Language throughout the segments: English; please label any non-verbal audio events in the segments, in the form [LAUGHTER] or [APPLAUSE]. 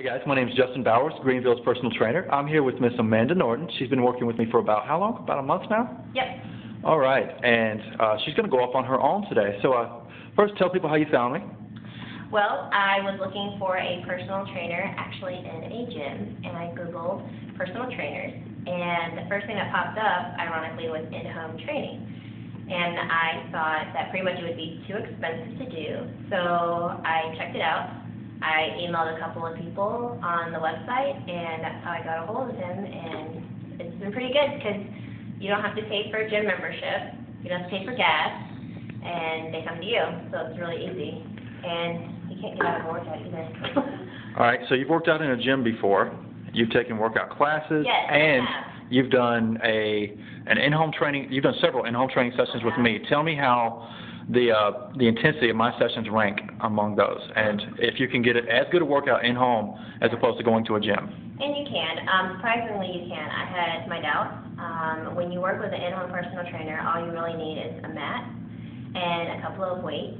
Hey guys, my name is Justin Bowers, Greenville's personal trainer. I'm here with Miss Amanda Norton. She's been working with me for about how long? About a month now? Yep. All right, and uh, she's going to go off on her own today. So uh, first, tell people how you found me. Well, I was looking for a personal trainer actually in a gym, and I Googled personal trainers, and the first thing that popped up, ironically, was in-home training. And I thought that pretty much it would be too expensive to do, so I checked it out. I emailed a couple of people on the website, and that's how I got a hold of him, and it's been pretty good because you don't have to pay for a gym membership, you don't have to pay for gas, and they come to you, so it's really easy. And you can't get out of a workout either. [LAUGHS] All right, so you've worked out in a gym before. You've taken workout classes, Yes, and you've done a an in-home training. You've done several in-home training sessions with me. Tell me how the uh, the intensity of my sessions rank among those, and if you can get it as good a workout in home as opposed to going to a gym. And you can. Um, surprisingly, you can. I had my doubts. Um, when you work with an in-home personal trainer, all you really need is a mat and a couple of weights,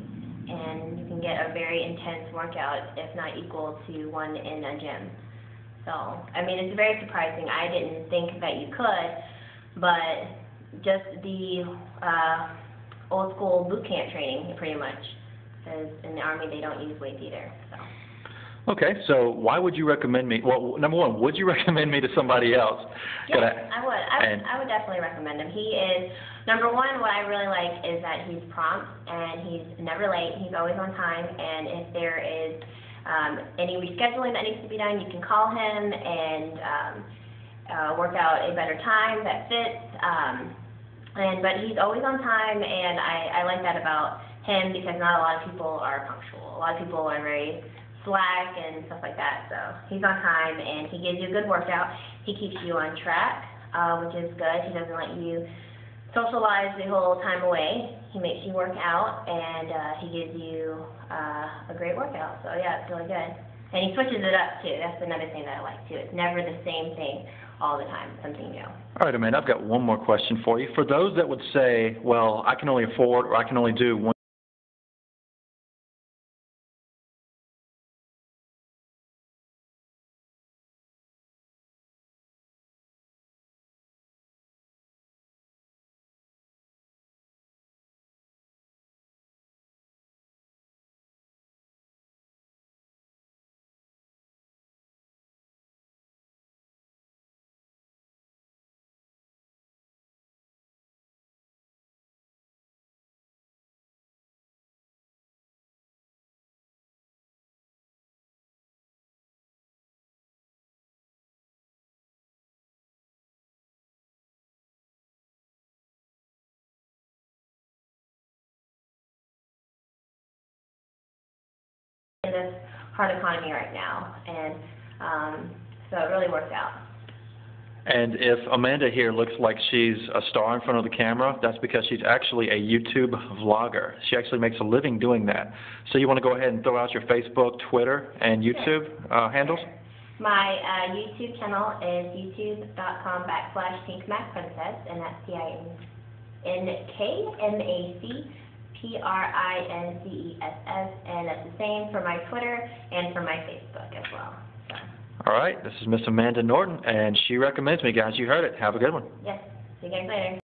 and you can get a very intense workout, if not equal to one in a gym. So, I mean, it's very surprising. I didn't think that you could, but just the uh, old school boot camp training, pretty much, because in the Army they don't use weights either. So. Okay, so why would you recommend me? Well, number one, would you [LAUGHS] recommend me to somebody else? Yes, Could I would. I, would- I would definitely recommend him. He is number one. What I really like is that he's prompt and he's never late. He's always on time. And if there is um, any rescheduling that needs to be done, you can call him and um, uh, work out a better time that fits. Um, and but he's always on time, and I, I like that about him because not a lot of people are punctual. A lot of people are very slack and stuff like that. So he's on time, and he gives you a good workout. He keeps you on track, uh, which is good. He doesn't let you socialize the whole time away. He makes you work out, and uh, he gives you uh, a great workout. So yeah, it's really good. And he switches it up too. That's another thing that I like too. It's never the same thing all the time. Something new. All right, Amanda, I've got one more question for you. For those that would say, well, I can only afford or I can only do one. In this hard economy right now, and um, so it really worked out. And if Amanda here looks like she's a star in front of the camera, that's because she's actually a YouTube vlogger. She actually makes a living doing that. So you want to go ahead and throw out your Facebook, Twitter, and YouTube uh, handles? My uh, YouTube channel is youtube.com backslash pinkmacprincess, and that's P-I-N-K-M-A-C-P-R-I-N-C-E-S-S, and that's the same for my Twitter and for my Facebook as well. So, All right, this is Miss Amanda Norton, and she recommends me, guys. You heard it. Have a good one. yes, see you guys later.